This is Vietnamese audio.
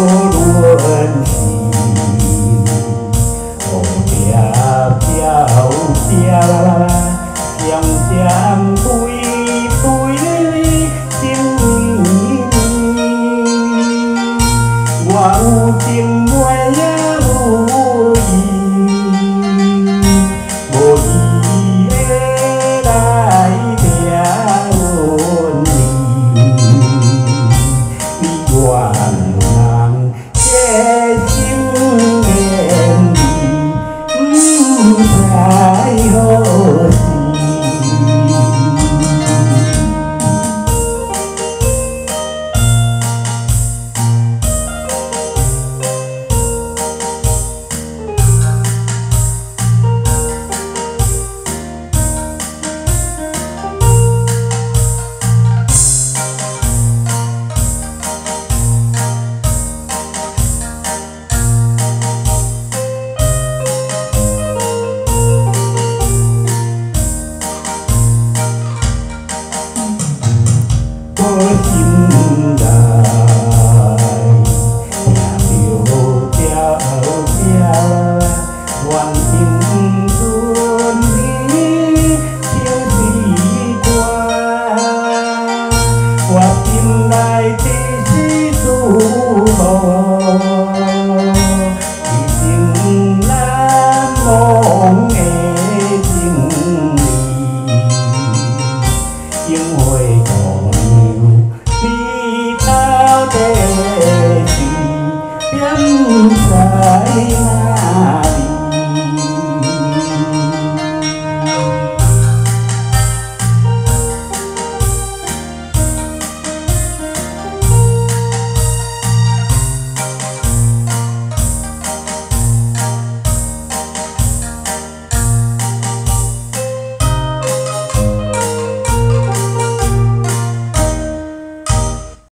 corazón. tiếng hồi còn nhiều. Vì tao để tình biết dài ngày